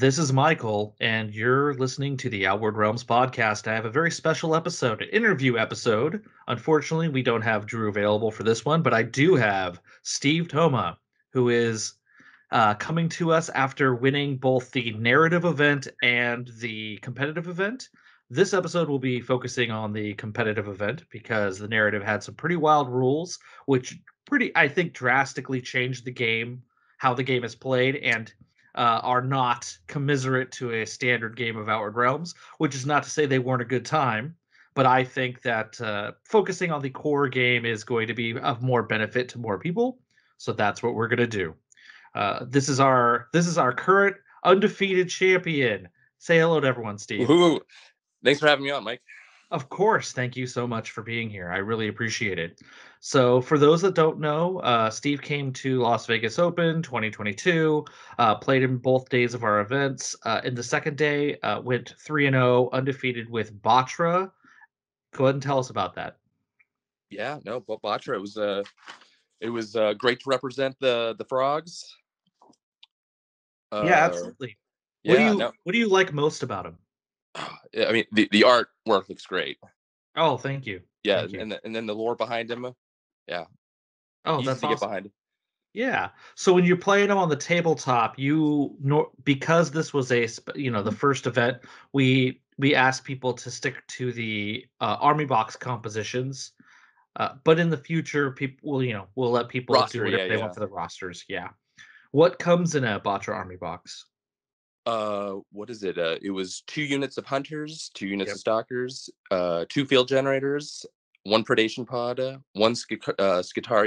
This is Michael, and you're listening to the Outward Realms podcast. I have a very special episode, an interview episode. Unfortunately, we don't have Drew available for this one, but I do have Steve Thomas, who is uh, coming to us after winning both the narrative event and the competitive event. This episode will be focusing on the competitive event because the narrative had some pretty wild rules, which pretty, I think, drastically changed the game, how the game is played, and uh, are not commiserate to a standard game of Outward Realms, which is not to say they weren't a good time. But I think that uh, focusing on the core game is going to be of more benefit to more people. So that's what we're going to do. Uh, this is our this is our current undefeated champion. Say hello to everyone, Steve. Ooh, thanks for having me on, Mike. Of course. Thank you so much for being here. I really appreciate it. So, for those that don't know, uh, Steve came to Las Vegas Open 2022, uh, played in both days of our events. Uh, in the second day, uh, went 3 and 0, undefeated with Batra. Go ahead and tell us about that. Yeah, no, but Batra, it was uh, it was uh, great to represent the the frogs. yeah, absolutely. What yeah, do you no. what do you like most about him? I mean, the, the artwork looks great. Oh, thank you. Yeah, thank you. and the, and then the lore behind him. Yeah. Oh, Easy that's to awesome. get behind. Yeah. So when you're playing them on the tabletop, you know because this was a you know the first event, we we asked people to stick to the uh, army box compositions. Uh, but in the future, people will you know we'll let people Roster, do whatever yeah, they yeah. want for the rosters. Yeah. What comes in a Batra army box? Uh what is it uh it was two units of hunters two units yep. of stalkers uh two field generators one predation pod uh, one sk- uh,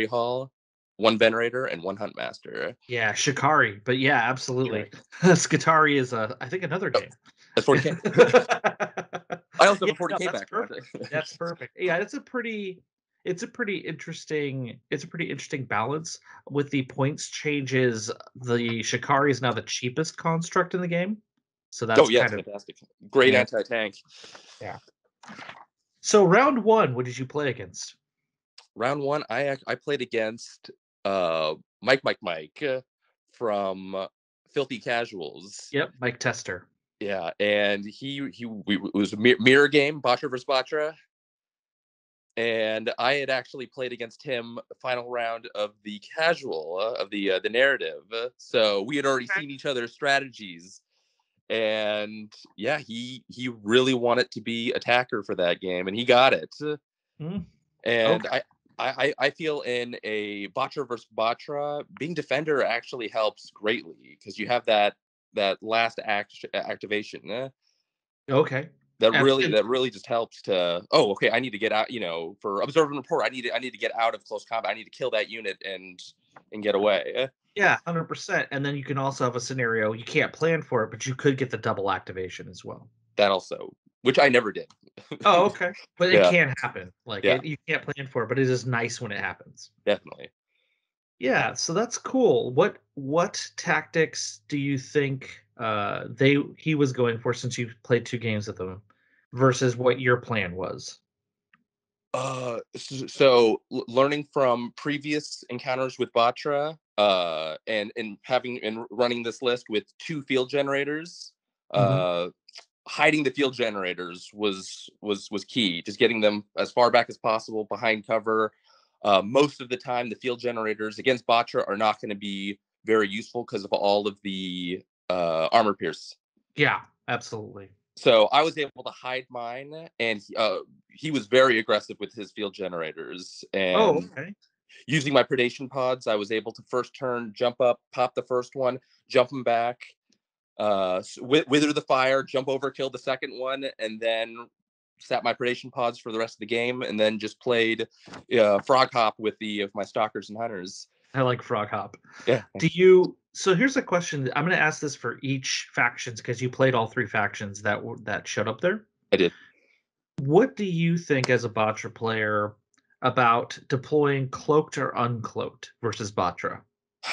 hall one venerator and one hunt master yeah shikari but yeah absolutely. Skitarii is uh i think another oh, game that's 40k i also have yeah, a 40k no, that's perfect. that's perfect. Yeah it's a pretty it's a pretty interesting it's a pretty interesting balance with the points changes the shikari is now the cheapest construct in the game so that's oh yeah kind of, fantastic. Great yeah. anti-tank. Yeah. So round one what did you play against? Round one i i played against uh mike mike mike uh, from filthy casuals. Yep mike tester. Yeah and he he we, it was a mirror game batra versus batra and I had actually played against him final round of the casual uh, of the uh, the narrative. So we had already seen each other's strategies, and yeah, he he really wanted to be attacker for that game, and he got it. Mm. And okay. I, I I feel in a Batra versus Batra, being defender actually helps greatly because you have that that last act activation. Eh? Okay that and, really that really just helps to oh okay i need to get out you know for observe and report i need to i need to get out of close combat i need to kill that unit and and get away. Eh. Yeah 100% and then you can also have a scenario you can't plan for it but you could get the double activation as well. That also which i never did. Oh okay but yeah. it can happen like yeah. it, you can't plan for it but it is nice when it happens. Definitely. Yeah so that's cool what what tactics do you think uh they he was going for since you played two games with them versus what your plan was? Uh, so learning from previous encounters with Batra, uh, and and having and running this list with two field generators, mm-hmm. uh, hiding the field generators was was was key. Just getting them as far back as possible behind cover. Uh, most of the time, the field generators against Batra are not going to be very useful because of all of the uh, armor pierce. Yeah, absolutely. So I was able to hide mine, and uh, he was very aggressive with his field generators. Oh, and oh, okay. Using my predation pods, I was able to first turn, jump up, pop the first one, jump him back, uh, wither the fire, jump over, kill the second one, and then sat my predation pods for the rest of the game, and then just played uh, frog hop with the of my stalkers and hunters. I like frog hop. Yeah. Do you so here's a question. I'm going to ask this for each factions because you played all three factions that that showed up there. I did. What do you think as a Batra player about deploying cloaked or uncloaked versus Batra?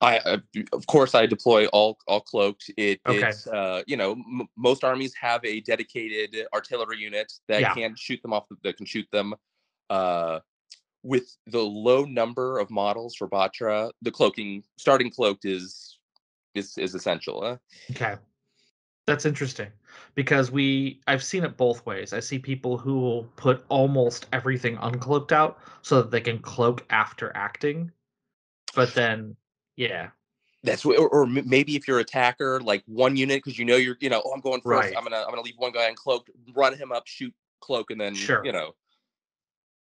I, uh, of course I deploy all all cloaked. It, okay. It's uh, you know m- most armies have a dedicated artillery unit that yeah. can shoot them off. That can shoot them. Uh, with the low number of models for Batra, the cloaking starting cloaked is is is essential. Okay. That's interesting because we I've seen it both ways. I see people who will put almost everything uncloaked out so that they can cloak after acting. But then yeah. That's what, or, or maybe if you're attacker, like one unit because you know you're you know oh I'm going first. Right. I'm gonna I'm gonna leave one guy uncloaked, run him up, shoot cloak, and then Sure. you know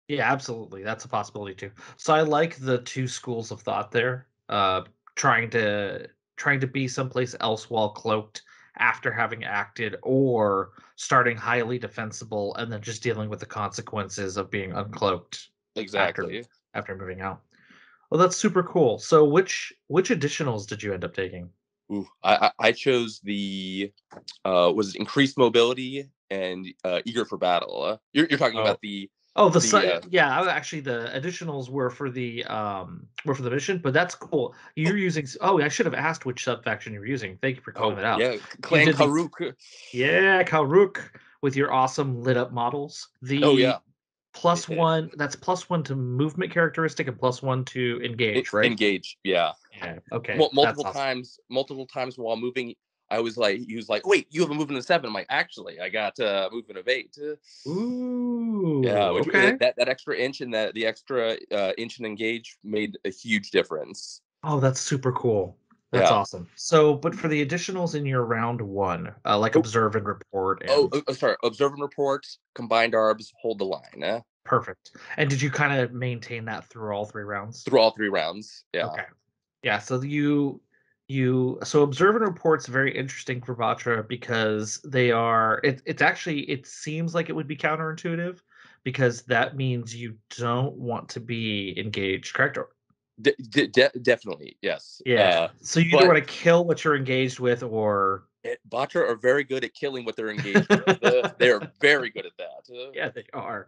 Yeah, absolutely. That's a possibility too. So I like the two schools of thought there. Uh trying to trying to be someplace else while cloaked after having acted or starting highly defensible and then just dealing with the consequences of being uncloaked exactly. after moving out. Well, that's super cool. So which which additionals did you end up taking? Ooh, I, I chose the uh was increased mobility and uh eager for battle. Uh, you're you're talking Oh. about the Oh, the, The, uh, yeah, actually the additionals were for the um were for the mission, but that's cool. You're using Oh, I should have asked which sub faction you're using. Thank you for oh calling it out. yeah Clan the- Karuk. Yeah, Kalruk with your awesome lit up models. The Oh yeah, plus one that's plus one to movement characteristic and plus one to engage, En- right? engage. Yeah, yeah. Okay. That's multiple awesome. times, multiple times while moving. I was like, he was like, wait, you have a movement of seven. I'm like, actually, I got a movement of eight. Uh, Ooh. Yeah, which, okay. that that extra inch and that the extra uh, inch and engage made a huge difference. Oh, that's super cool. That's Yeah. awesome. So, but for the additionals in your round one, uh, like Oh. observe and report. And, Oh, uh, sorry, observe and report, combined arms, hold the line. Uh, perfect. And did you kind of maintain that through all three rounds? through all three rounds. Yeah. Okay. Yeah. So you you so observe and report's very interesting for Batra because they are it, it's actually it seems like it would be counterintuitive because that means you don't want to be engaged, correct? Or, D- d- de- definitely, yes. yeah. Uh, so you either but- want to kill what you're engaged with or it- Batra are very good at killing what they're engaged with. Uh, they are very good at that. Uh, yeah, they are.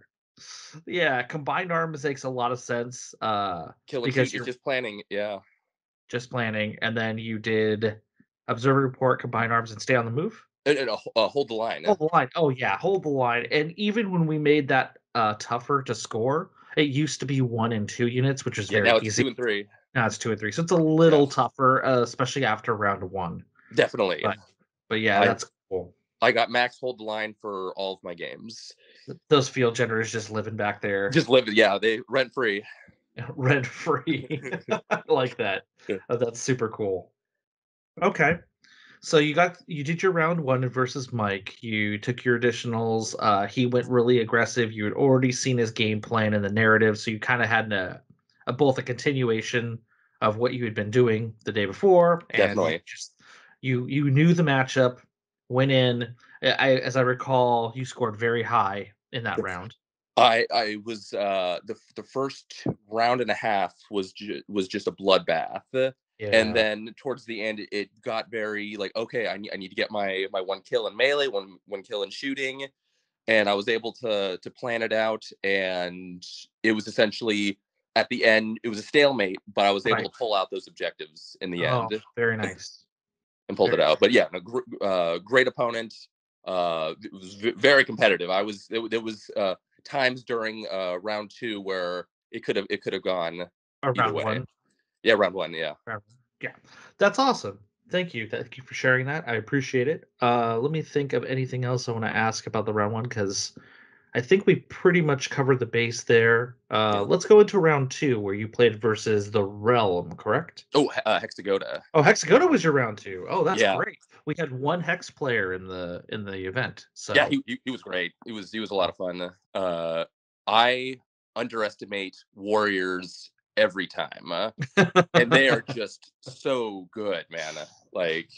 Yeah, combined arms makes a lot of sense. Uh killing because you're- just planning. Yeah. Just planning, and then you did observe and report, combine arms, and stay on the move. And, and, uh, uh, hold the line. Hold the line. Oh yeah, hold the line. And even when we made that uh tougher to score, it used to be one and two units, which is yeah, very now it's easy. two and three. now it's two and three, so it's a little Yeah. tougher, uh, especially after round one. Definitely. But- But yeah, I- that's cool. I got max hold the line for all of my games. Those field generators just living back there, Just living, Yeah, they rent free. rent free. I like that. Oh, that's super cool. Okay. So you got you did your round one versus Mike. You took your additionals. Uh, he went really aggressive. You had already seen his game plan and the narrative, so you kind of had a, a both a continuation of what you had been doing the day before, and you Definitely. just you you knew the matchup. Went in. I- as I recall, you scored very high in that round. I I was uh the the first round and a half was ju- was just a bloodbath. Yeah. and then towards the end it got very like okay I need, I need to get my my one kill in melee one one kill in shooting and i was able to to plan it out and it was essentially at the end it was a stalemate but i was able Right. to pull out those objectives in the oh, end very nice. and pulled it very out but yeah gr- uh, great opponent uh it was v- very competitive i was it, there was uh times during uh round two where it could have it could have gone Around one. yeah round one yeah Yeah, that's awesome. Thank you. Thank you for sharing that. I appreciate it. Uh, let me think of anything else I want to ask about the round one because I think we pretty much covered the base there. Uh, Let's go into round two where you played versus the Realm, correct? oh uh, hexagoda Oh, Hexagoda was your round two. Oh, that's Yeah. great. We had one hex player in the in the event. So yeah he, he, he was great he was he was a lot of fun uh i underestimate warriors every time uh, and they are just so good man like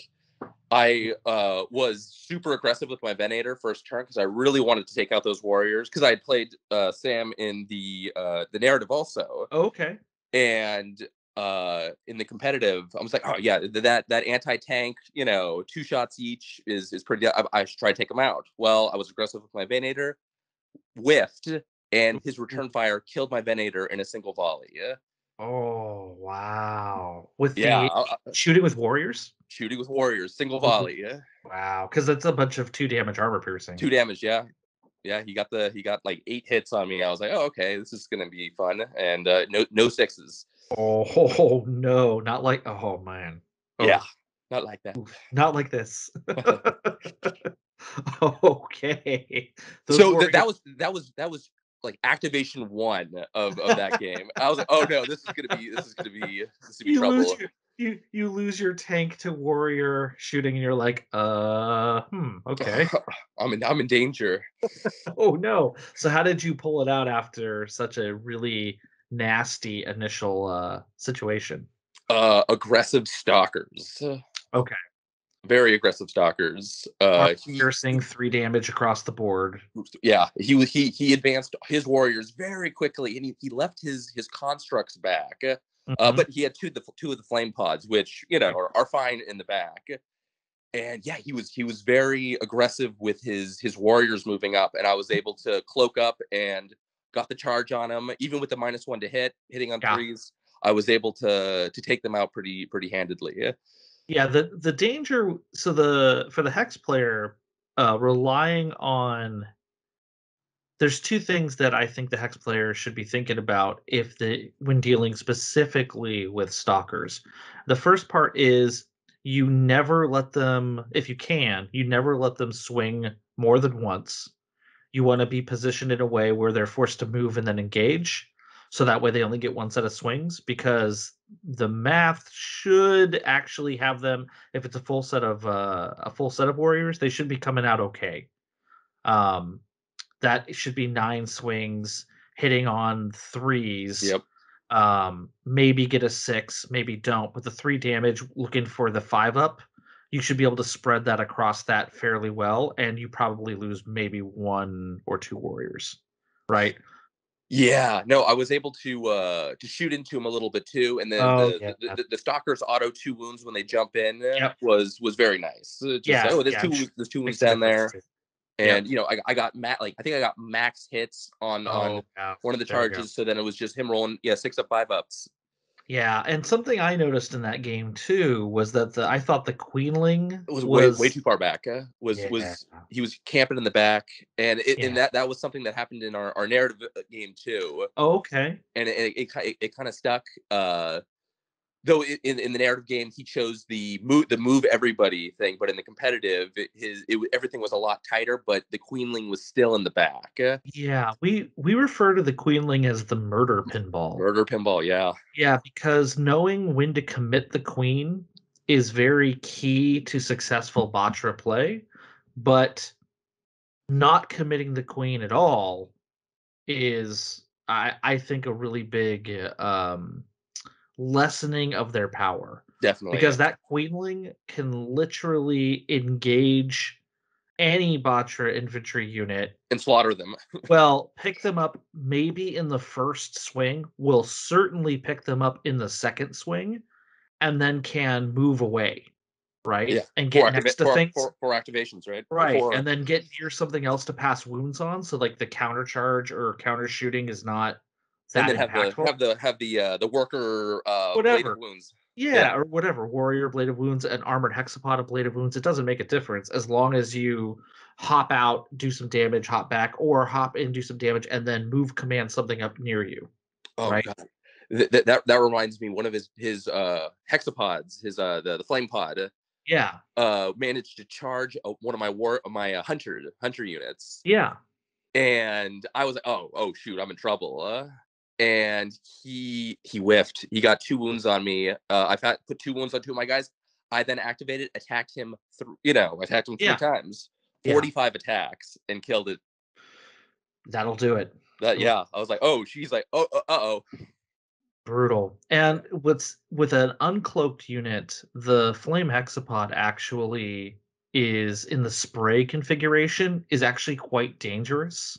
i uh was super aggressive with my venator first turn because i really wanted to take out those warriors because i had played uh sam in the uh the narrative also. Okay. and uh in the competitive i was like oh yeah that that anti-tank you know two shots each is is pretty i, I should try to take them out. Well i was aggressive with my venator whiffed and his return fire killed my venator in a single volley. yeah Oh wow! With yeah the uh, shooting with warriors. shooting with warriors single Oh. volley yeah Wow, because it's a bunch of two damage armor piercing. two damage yeah yeah he got the he got like eight hits on me i was like oh okay this is gonna be fun and uh no no sixes Oh, no, not like oh man. Oh, yeah not like that. Not like this. okay. Those so th- that was that was that was like activation one of, of that game. I was like, oh no, this is gonna be this is gonna be this is gonna be you trouble. lose your you you lose your tank to warrior shooting, and you're like, uh, hmm, okay. I'm in I'm in danger. oh no. So how did you pull it out after such a really nasty initial uh situation? Uh aggressive stalkers. Okay. Very aggressive stalkers. Uh Uh, he, piercing three damage across the board. yeah, he was he he advanced his warriors very quickly and he, he left his his constructs back. Uh, Mhm. but he had two of the two of the flame pods, which you know are, are fine in the back. And yeah, he was he was very aggressive with his his warriors moving up, and I was able to cloak up and got the charge on him, even with the minus one to hit, hitting on Yeah. threes. I was able to to take them out pretty pretty handedly. Yeah. The the danger so the for the hex player uh relying on there's two things that I think the hex player should be thinking about if the when dealing specifically with stalkers. The first part is you never let them if you can, you never let them swing more than once. You want to be positioned in a way where they're forced to move and then engage. So that way they only get one set of swings because the math should actually have them if it's a full set of uh, a full set of warriors they should be coming out okay um that should be nine swings hitting on threes Yep. um maybe get a six maybe don't with the three damage looking for the five up you should be able to spread that across that fairly well and you probably lose maybe one or two warriors right Yeah, no, I was able to uh to shoot into him a little bit too, and then Oh, the, yeah, the, the, the stalkers auto two wounds when they jump in Yep. was was very nice. Uh, just, Yeah, oh, there's yeah, two there's two wounds down there, too. Yep. and you know I, I got ma- like I think I got max hits on on Oh, yeah. one of the There charges, so then it was just him rolling yeah six up five ups. Yeah, and something I noticed in that game too was that the I thought the Queenling It was, way way too far back. Uh, was Yeah. was he was camping in the back, and it, Yeah. and that that was something that happened in our, our narrative uh, game too. Oh, okay. and it it, it, it kind of stuck. Uh, though in, in the narrative game he chose the move the move everybody thing, but in the competitive it, his it, everything was a lot tighter. But the Queenling was still in the back. Yeah, we we refer to the Queenling as the murder pinball. Murder pinball, yeah, Yeah, because knowing when to commit the queen is very key to successful Batra play, but not committing the queen at all is I I think a really big um lessening of their power definitely. because that queenling can literally engage any Batra infantry unit and slaughter them. well, pick them up maybe in the first swing. Will certainly pick them up in the second swing, and then can move away, right? Yeah, And get activa- next to four- things, four- four activations, right? Right? And then get near something else to pass wounds on. So like the counter charge or counter shooting is not and then have impactful. the have the have the uh, the worker uh, blade of Whatever. wounds. yeah, yeah. or whatever. Warrior blade of wounds, an armored hexapod of blade of wounds. It doesn't make a difference as long as you hop out, do some damage, hop back, or hop in, do some damage, and then move command something up near you. Oh Right. god. Th- th- that that reminds me one of his his uh hexapods his uh the, the flame pod Yeah, uh managed to charge uh, one of my war my uh, hunter hunter units yeah. and i was like oh oh shoot i'm in trouble uh and he he whiffed he got two wounds on me uh i've had put two wounds on two of my guys i then activated attacked him through you know attacked him three Yeah. times Yeah. 45 attacks and killed it That'll do it. that yeah i was like oh she's like oh uh oh Brutal. And what's with an uncloaked unit, the flame hexapod actually is in the spray configuration is actually quite dangerous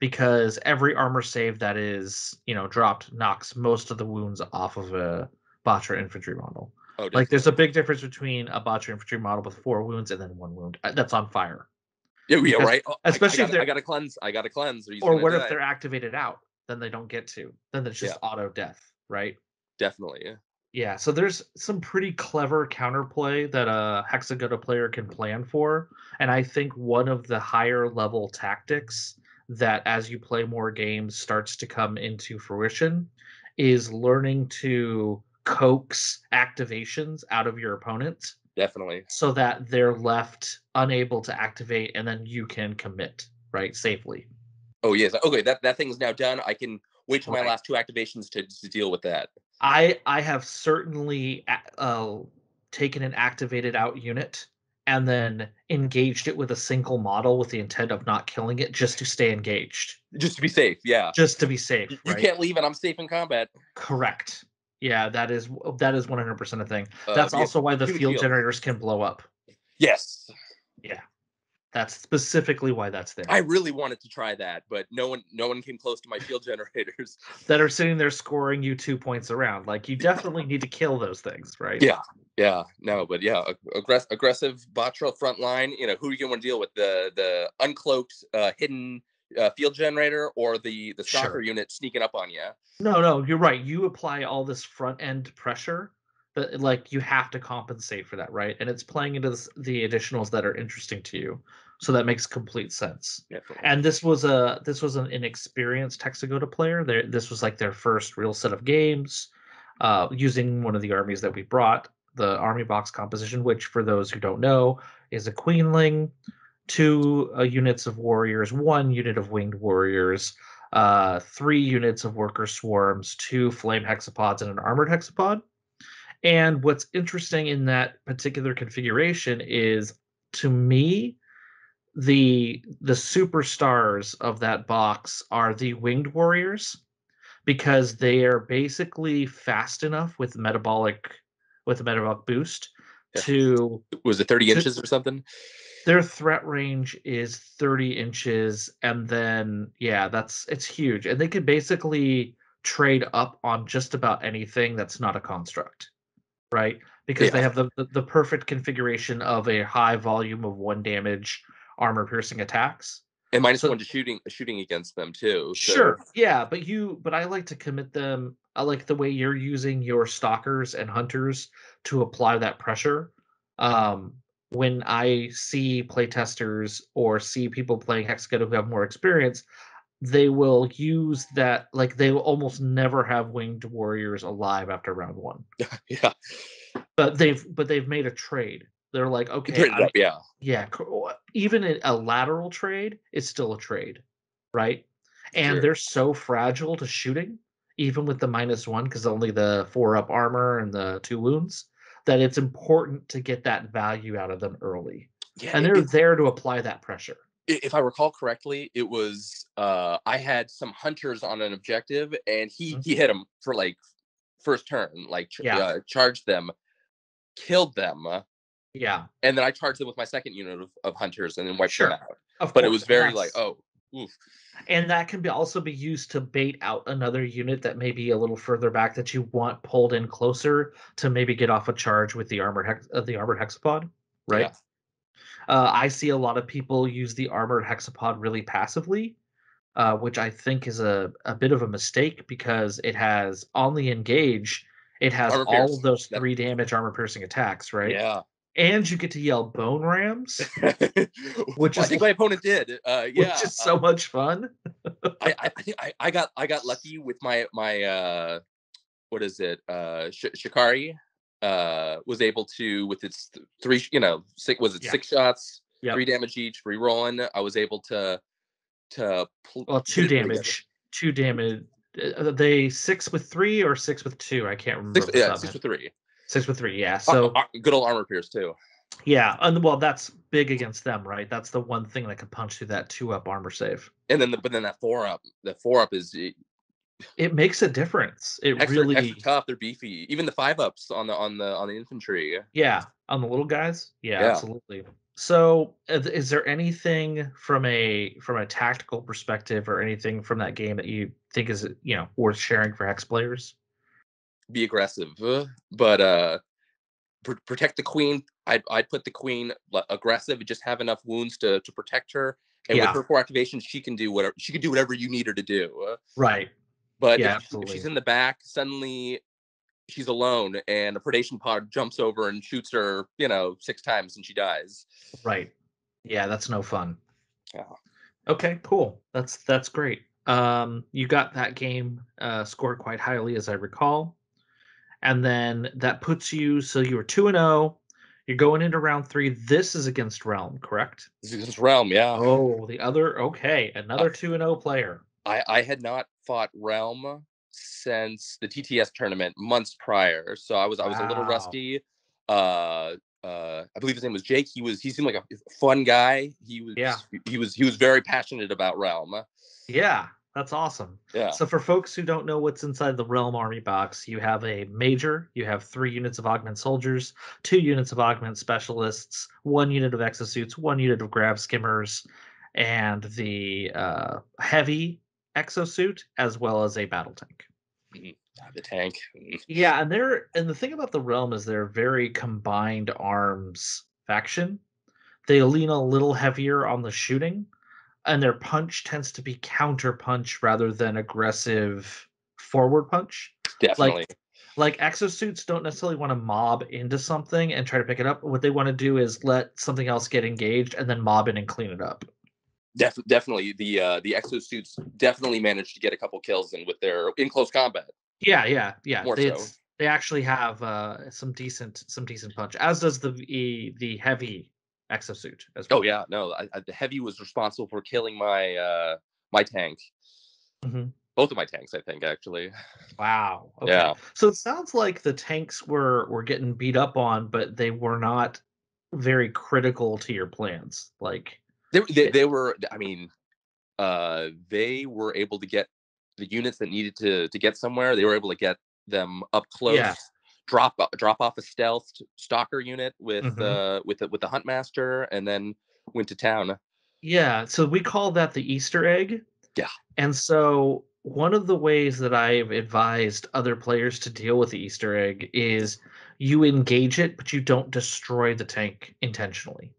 because every armor save that is, you know, dropped knocks most of the wounds off of a Batra infantry model. oh Like there's a big difference between a Batra infantry model with four wounds and then one wound. uh, That's on fire. yeah, yeah because- right Oh, especially I, if gotta, I they're- gotta cleanse i gotta cleanse or, what if they're activated out? Then they don't get to. Then it's just auto death, right? definitely yeah. Yeah, so there's some pretty clever counterplay that a Hexagoda player can plan for. And I think one of the higher level tactics that as you play more games starts to come into fruition is learning to coax activations out of your opponent definitely. so that they're left unable to activate and then you can commit right safely. Oh yes. Okay, that that thing's now done. I can wait till my last two activations to, to deal with that. I I have certainly uh, taken an activated out unit and then engaged it with a single model with the intent of not killing it just to stay engaged, Just to be safe. Yeah. just to be safe. You, right? can't leave and I'm safe in combat. Correct. Yeah, that is that is one hundred percent a thing. Uh, That's yeah, also why the field shield. generators can blow up. Yes. Yeah. That's specifically why that's there. I really wanted to try that, but no one no one came close to my field generators. that are sitting there scoring you two points around. Like you definitely need to kill those things, right? Yeah. Yeah, no, but yeah, ag- aggress- aggressive Batra front line. You know, who are you going to deal with? The the uncloaked, uh, hidden uh, field generator, or the the stalker Sure. unit sneaking up on you? No, no, you're right. You apply all this front end pressure, but like you have to compensate for that, right? And it's playing into this, the additionals that are interesting to you. So that makes complete sense. Definitely. And this was a this was an inexperienced Hexagoda player. There, this was like their first real set of games, uh, using one of the armies that we brought, the army box composition, which for those who don't know is a queenling, two uh, units of warriors, one unit of winged warriors, uh, three units of worker swarms, two flame hexapods, and an armored hexapod. And what's interesting in that particular configuration is, to me, the the superstars of that box are the winged warriors because they are basically fast enough with metabolic with a metabolic boost Yeah. to Was it 30 to- inches or something? their threat range is 30 inches and then yeah that's it's huge and they could basically trade up on just about anything that's not a construct right because they have the, the the perfect configuration of a high volume of one damage armor piercing attacks And minus So- one to shooting shooting against them too. so- Sure. Yeah, but you but I like to commit them I like the way you're using your stalkers and hunters to apply that pressure. Um when I see playtesters or see people playing Hexagoda who have more experience, they will use that like they will almost never have winged warriors alive after round one. Yeah. But they've but they've made a trade. They're like, okay, I'm- up, yeah. yeah, even a lateral trade, it's still a trade, right? And Sure. they're so fragile to shooting, even with the minus one, because only the four up armor and the two wounds, that it's important to get that value out of them early. Yeah. And they're it- there to apply that pressure. if I recall correctly, it was uh I had some hunters on an objective and he Mhm. he hit them for like first turn, like Yeah. uh, charged them, killed them, uh, Yeah, and then I charged them with my second unit of, of hunters and then wiped Sure. them out. of But it was very like, oh, oof. and that can be also be used to bait out another unit that may be a little further back that you want pulled in closer to maybe get off a charge with the armored hex, uh, the armored hexapod, right? Yeah. Uh, I see a lot of people use the armored hexapod really passively, uh, which I think is a, a bit of a mistake because it has on the engage, it has Armor all of those three damage armor piercing attacks, right? Yeah. And you get to yell bone rams, which I is think my opponent did. Uh, yeah. which is so uh, much fun. I, I I think I, I got I got lucky with my my uh what is it uh Sh- Shikari uh was able to with its th- three you know six was it Yeah. six shots Yep. three damage each re-rolling I was able to to pl- Well, two get it pretty good. damage, two damage. uh, Are they six with three or six with two? I can't remember. six, yeah six with three. Six with three. Yeah. so good old armor pierce too yeah, and well, that's big against them, right? That's the one thing that could punch through that two up armor save. and then the, but then that four up the four up is eh, It makes a difference. It extra, really, extra tough they're beefy even the five ups on the on the on the infantry yeah, on the little guys. Yeah, Yeah. absolutely. So, uh, is there anything from a from a tactical perspective or anything from that game that you think is you know worth sharing for hex players? Be aggressive, uh, but uh, pr- protect the queen. I'd I'd put the queen aggressive, just have enough wounds to to protect her. And Yeah. with her four activations, she can do whatever she can do whatever you need her to do. uh, Right. But Yeah, if, if she's in the back, suddenly she's alone, and a predation pod jumps over and shoots her, you know, six times, and she dies. Right. Yeah, that's no fun. Yeah. Okay, cool. That's that's great. Um, you got that game uh, scored quite highly, as I recall, and then that puts you. So you were two and zero. You're going into round three. This is against Realm, correct? This is Realm, yeah. Oh, the other okay, another two and zero player. I I had not fought Realm since the TTS tournament months prior, so I was I was a little rusty. Uh, uh, I believe his name was Jake. He was he seemed like a fun guy. He was Yeah. he was he was very passionate about Realm. Yeah, that's awesome. Yeah. So for folks who don't know what's inside the Realm Army box, you have a major, you have three units of augment soldiers, two units of augment specialists, one unit of exosuits, one unit of grab skimmers, and the uh, heavy exosuit, as well as a battle tank. Ah, the tank. Yeah, and they're and the thing about the realm is they're very combined arms faction. They lean a little heavier on the shooting, and their punch tends to be counter punch rather than aggressive forward punch. Definitely. Like exosuits don't necessarily want to mob into something and try to pick it up. What they want to do is let something else get engaged and then mob in and clean it up. Def- definitely the uh the exosuits definitely managed to get a couple kills in with their in close combat. Yeah, yeah, yeah. More they, so. they actually have uh, some decent some decent punch, as does the, the heavy exosuit as well. Oh yeah, no, I, I, the heavy was responsible for killing my uh my tank. Mhm. Both of my tanks, I think, actually. Wow. Okay. Yeah. So it sounds like the tanks were were getting beat up on, but they were not very critical to your plans. Like, They, they, they were, I mean, uh, they were able to get the units that needed to to get somewhere. They were able to get them up close, Yeah. Drop drop off a stealth stalker unit with Mhm. uh with the, with the huntmaster, and then went to town. yeah. So we call that the Easter egg. Yeah. And so one of the ways that I've advised other players to deal with the Easter egg is you engage it, but you don't destroy the tank intentionally.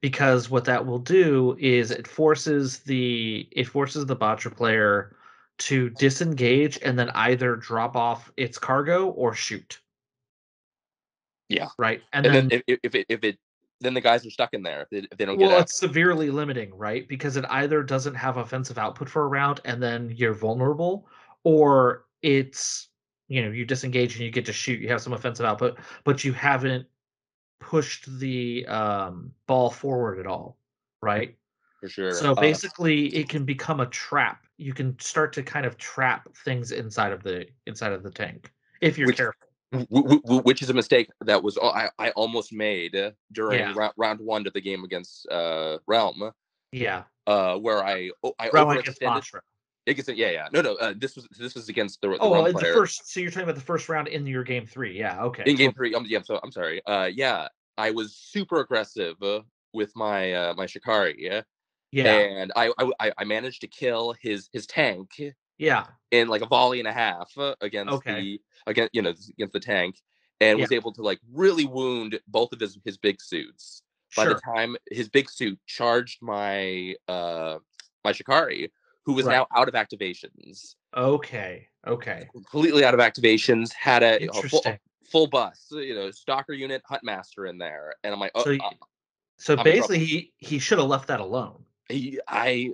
Because what that will do is it forces the it forces the Batra player to disengage and then either drop off its cargo or shoot. Yeah. Right. And, And, then, then, if, if it if it then the guys are stuck in there if they, if they don't get well, it's severely limiting, right? Because it either doesn't have offensive output for a round and then you're vulnerable, or it's you know you disengage and you get to shoot. You have some offensive output, but you haven't pushed the um, ball forward at all, right? For sure. So Uh, basically, it can become a trap. You can start to kind of trap things inside of the inside of the tank if you're Which- careful. w- w- which is a mistake that was I, I almost made uh, during Yeah. round, round one of the game against uh, Realm, Yeah, uh, where I oh, I Rowan against overextended. Batra. Against, yeah, yeah, no, no. Uh, this was this was against the, the Oh, Realm well, the first. So you're talking about the first round in your game three. Yeah. Okay. in game three. Um, yeah, so I'm sorry. Uh, yeah, I was super aggressive uh, with my uh, my Shikari, yeah, Yeah. and I, I I- managed to kill his his tank Yeah. in like a volley and a half uh, against Okay. the against you know against the tank, and Yeah. was able to like really wound both of his his big suits. By Sure. the time his big suit charged my uh my Shikari, who was Right. now out of activations, Okay. Okay. completely out of activations, had a, a full, full bus, you know, stalker unit, huntmaster in there, and I'm like, oh, So uh, So trouble. basically, he he should have left that alone. He, I.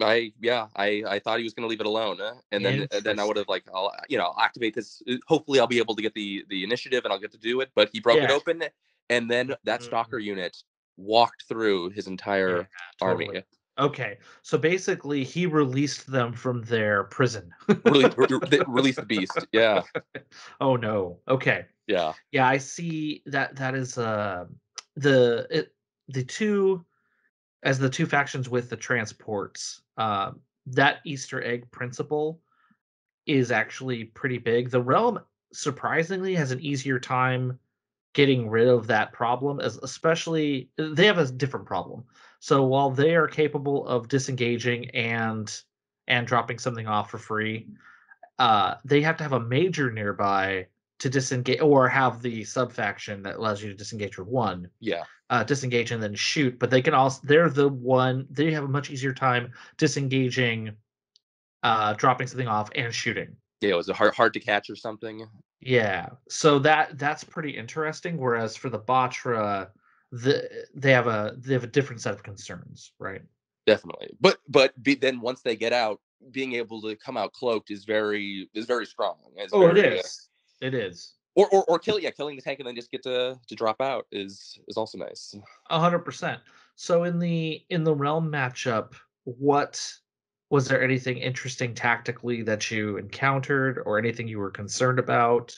I yeah I I thought he was gonna leave it alone uh, and then then I would have like I'll you know I'll activate this uh, hopefully I'll be able to get the the initiative and I'll get to do it but he broke it open and then that stalker unit walked through his entire Yeah, army. Okay. So basically, he released them from their prison. really re- re- release the beast yeah oh no. Okay. yeah Yeah, I see that. That is uh the it, the two as the two factions with the transports. Um, that Easter egg principle is actually pretty big. The realm surprisingly has an easier time getting rid of that problem as especially they have a different problem so while they are capable of disengaging and and dropping something off for free uh they have to have a major nearby to disengage or have the sub faction that allows you to disengage with one yeah uh disengage and then shoot but they can also they're the one they have a much easier time disengaging uh dropping something off and shooting yeah was it hard hard to catch or something yeah, so that that's pretty interesting. Whereas for the Batra, the they have a they have a different set of concerns, right? definitely but but be, then once they get out being able to come out cloaked is very is very strong It's Oh, it very, uh, is. It is. or, or or kill yeah killing the tank and then just get to to drop out is is also nice A hundred percent. So in the in the realm matchup, what was there anything interesting tactically that you encountered or anything you were concerned about?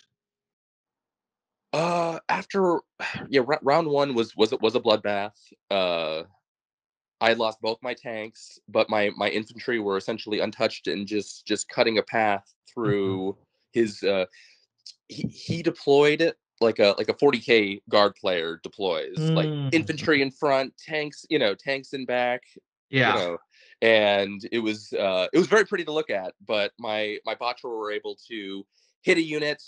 uh after yeah r- round one was was it was a bloodbath uh i lost both my tanks but my my infantry were essentially untouched and just just cutting a path through his uh he, he deployed it like a like a 40k guard player deploys like Mm. infantry in front tanks you know tanks in back Yeah. you know and it was uh it was very pretty to look at but my my Batra were able to hit a unit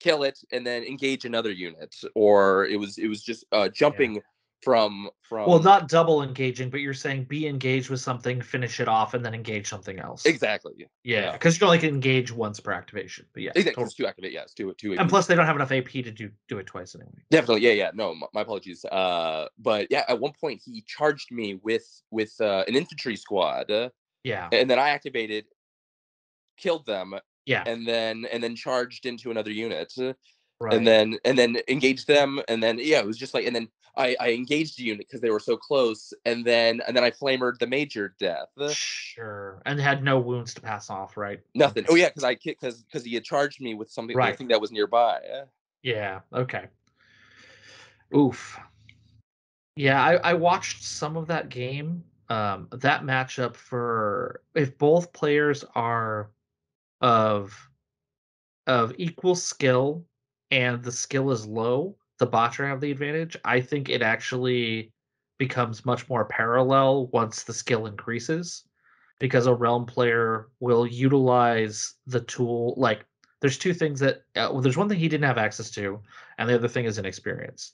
kill it and then engage another unit or it was it was just uh jumping from from well, not double engaging, but you're saying be engaged with something, finish it off, and then engage something else. exactly Yeah, yeah. because you can only engage once per activation. But yeah, exactly totally. two activate yes two two and plus they don't have enough AP to do do it twice anyway. definitely yeah yeah no my, my apologies uh but yeah at one point he charged me with with uh, an infantry squad uh, Yeah, and then i activated killed them yeah, and then and then charged into another unit uh, right. and then and then engaged them and then yeah it was just like and then i i engaged the unit because they were so close and then and then i flamered the major death sure, and had no wounds to pass off, right? nothing oh yeah because i because because he had charged me with something Right. i think that was nearby Yeah. Okay. Oof. Yeah, I, I watched some of that game. Um, that matchup for if both players are of of equal skill and the skill is low, the Batra have the advantage. I think it actually becomes much more parallel once the skill increases because a realm player will utilize the tool like there's two things that uh, well, there's one thing he didn't have access to and the other thing is inexperience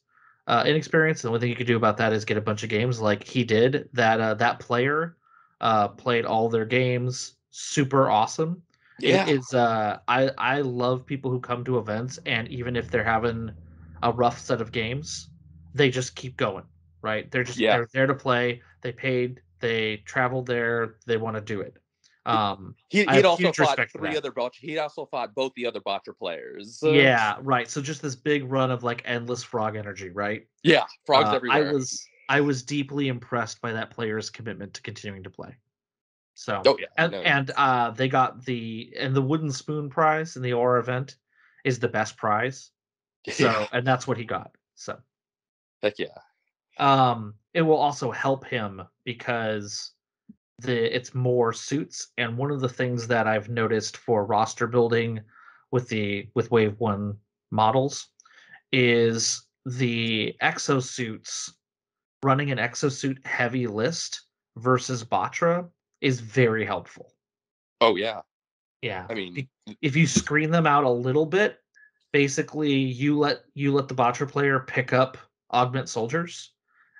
uh, inexperience the only thing you could do about that is get a bunch of games like he did that uh, that player uh, played all their games super awesome yeah it is uh i i love people who come to events and even if they're having a rough set of games they just keep going right? They're just Yeah. they're there to play. They paid. They traveled there. They want to do it. Um he, he'd also fought three other Batra he also fought both the other Batra players. Yeah right. So just this big run of like endless frog energy right? Yeah frogs Uh, everywhere. i was i was deeply impressed by that player's commitment to continuing to play. So oh yeah and, no. and uh they got the and the wooden spoon prize in the aura event is the best prize so yeah. and that's what he got so. Heck yeah. Um it will also help him because the it's more suits and one of the things that i've noticed for roster building with the with wave one models is the exosuits running an exosuit heavy list versus batra is very helpful. Oh yeah. Yeah i mean if you screen them out a little bit basically you let you let the Batra player pick up augment soldiers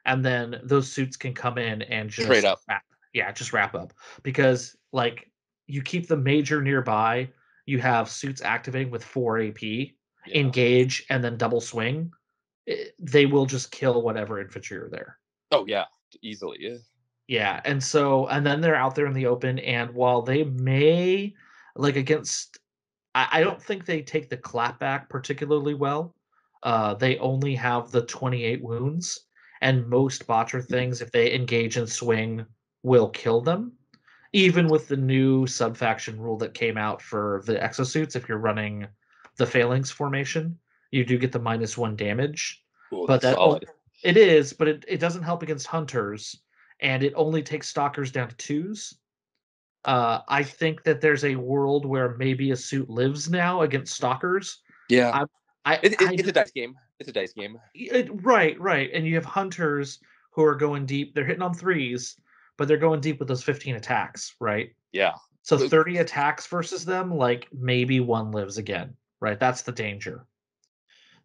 and then those suits can come in and just Straight up. wrap, yeah just wrap up because like you keep the major nearby you have suits activating with 4 ap yeah. engage and then double swing eh, they will just kill whatever infantry are there oh yeah easily yeah. yeah, and so and then they're out there in the open, and while they may like against, I, I don't think they take the clapback particularly well. Uh, they only have the 28 wounds, and most Batra things, if they engage in swing, will kill them. Even with the new subfaction rule that came out for the exosuits, if you're running the phalanx formation, you do get the minus one damage. Ooh, But that solid. it is, but it, it doesn't help against hunters, and it only takes stalkers down to twos. Uh, I think that there's a world where maybe a suit lives now against stalkers. yeah I, it, it, I it's a dice game it's a dice game it- right, right, and you have hunters who are going deep. They're hitting on threes, but they're going deep with those 15 attacks, right? yeah So 30 attacks versus them, like maybe one lives again, right? That's the danger.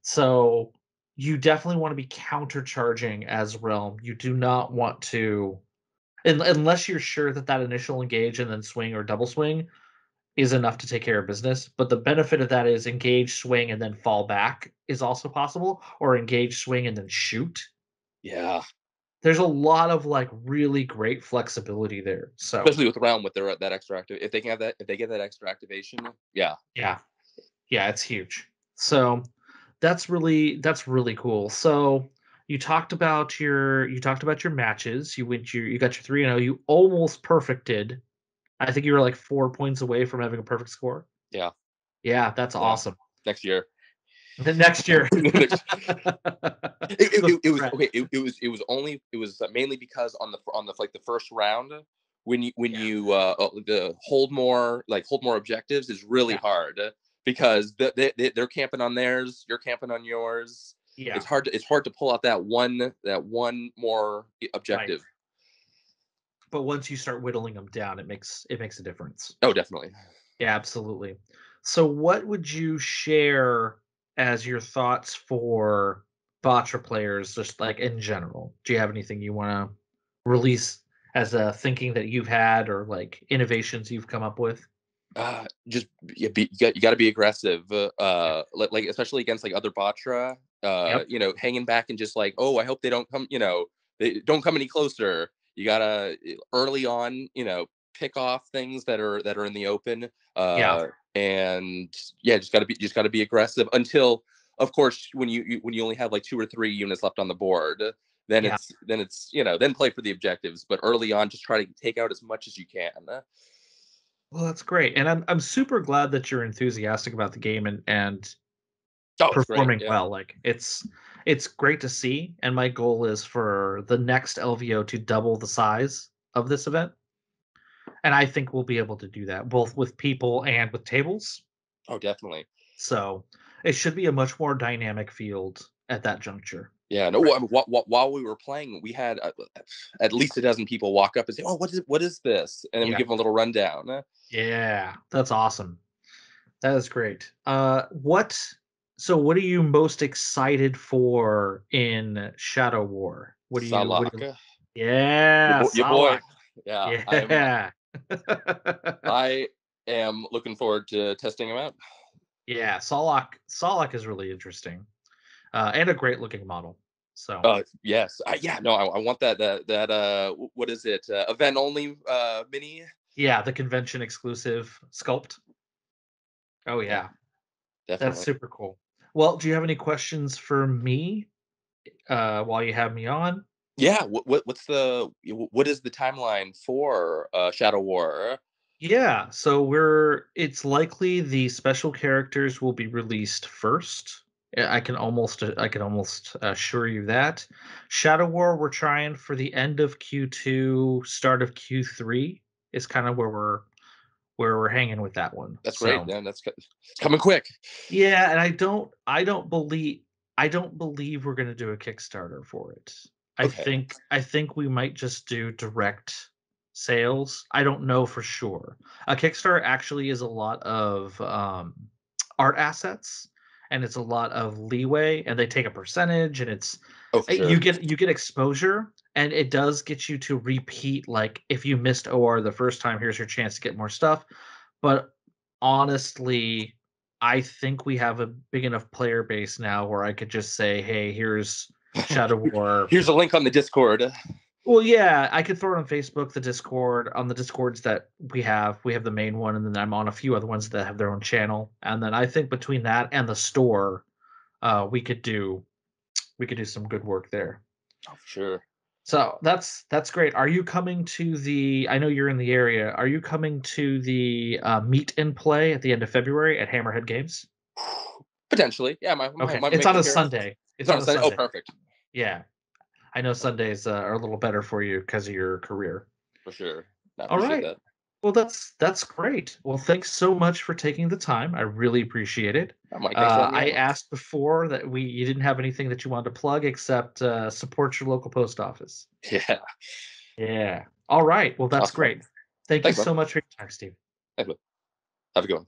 So you definitely want to be countercharging as realm. You do not want to, unless you're sure that that initial engage and then swing or double swing is enough to take care of business. But the benefit of that is engage, swing, and then fall back is also possible, or engage, swing, and then shoot. yeah There's a lot of like really great flexibility there. So especially with realm with their that extra active if they can have that if they get that extra activation yeah Yeah. Yeah, it's huge. So that's really that's really cool. So you talked about your you talked about your matches. You went your you got your three and zero. You almost perfected. I think you were like four points away from having a perfect score. Yeah. Yeah, that's Yeah. awesome. Next year. The next year. It, it, it, it was okay. It, it was it was only it was mainly because on the on the like the first round when you when Yeah. you uh uh, the hold more like hold more objectives is really Yeah. hard because they they- they're camping on theirs, you're camping on yours. Yeah. It's hard to it's hard to pull out that one that one more objective. But once you start whittling them down, it makes it makes a difference. Oh, definitely. Yeah, absolutely. So, what would you share as your thoughts for Batra players, just like in general? Do you have anything you want to release as a thinking that you've had or like innovations you've come up with? uh just yeah, be, you got you got to be aggressive uh, uh like, like especially against like other batra uh Yep. you know hanging back and just like oh i hope they don't come you know they don't come any closer you gotta eh, early on you know pick off things that are that are in the open uh and yeah just gotta be just gotta be aggressive until of course when you, you when you only have like two or three units left on the board then Yeah. it's then it's you know then play for the objectives but early on just try to take out as much as you can Well, that's great, and I'm I'm super glad that you're enthusiastic about the game and and oh, great, performing yeah. well. Like it's it's great to see, and my goal is for the next LVO to double the size of this event, and I think we'll be able to do that both with people and with tables. oh definitely So it should be a much more dynamic field at that juncture. Yeah, no. wh- wh- wh- While we were playing, we had uh, at least a dozen people walk up and say, "Oh, what is what is this?" And then Yeah. we give them a little rundown. Yeah, that's awesome. That is great. Uh, what? So, what are you most excited for in Shadow War? What do you? what do you- yeah, your, your boy. Yeah, I'm, Yeah. I am looking forward to testing him out. yeah, Salak Salak is really interesting. Uh, and a great looking model. So Uh, yes, I, yeah, no, I, I want that that that uh, what is it? Uh, event only uh mini. yeah, the convention exclusive sculpt. Oh yeah, Definitely. that's super cool. Well, do you have any questions for me uh, while you have me on? yeah. What, what what's the what is the timeline for uh Shadow War? Yeah, so we're it's likely the special characters will be released first. I can almost I can almost assure you that. Shadow War we're trying for the end of Q2, start of Q3 is kind of where we're where we're hanging with that one. That's So, great. Man, that's it's coming quick. Yeah, and I don't I don't believe I don't believe we're going to do a Kickstarter for it. I Okay. think I think we might just do direct sales. I don't know for sure. A Kickstarter actually is a lot of um, art assets and it's a lot of leeway and they take a percentage and it's Oh, uh, sure. you get you get exposure and it does get you to repeat like if you missed or the first time here's your chance to get more stuff. But honestly i think we have a big enough player base now where i could just say hey here's shadow war. Here's a link on the Discord. well yeah i could throw it on facebook the discord on the discords that we have. We have the main one and then i'm on a few other ones that have their own channel. And then i think between that and the store uh we could do we could do some good work there. Oh, for sure. So that's that's great. Are you coming to the? I know you're in the area. Are you coming to the uh, meet and play at the end of February at Hammerhead Games? Potentially, yeah. My, my, Okay, my it's on a appearance. Sunday. It's on a Sunday. Oh, perfect. Yeah, I know Sundays uh, are a little better for you because of your career. For sure. I All that. Well, that's that's great. Well, thanks so much for taking the time. I really appreciate it. Thanks Uh, I asked before that we you didn't have anything that you wanted to plug except uh, support your local post office. Yeah. Yeah. All right. Well, that's Awesome. great. Thank Thanks, you so much for your time, Steve. Have a good one.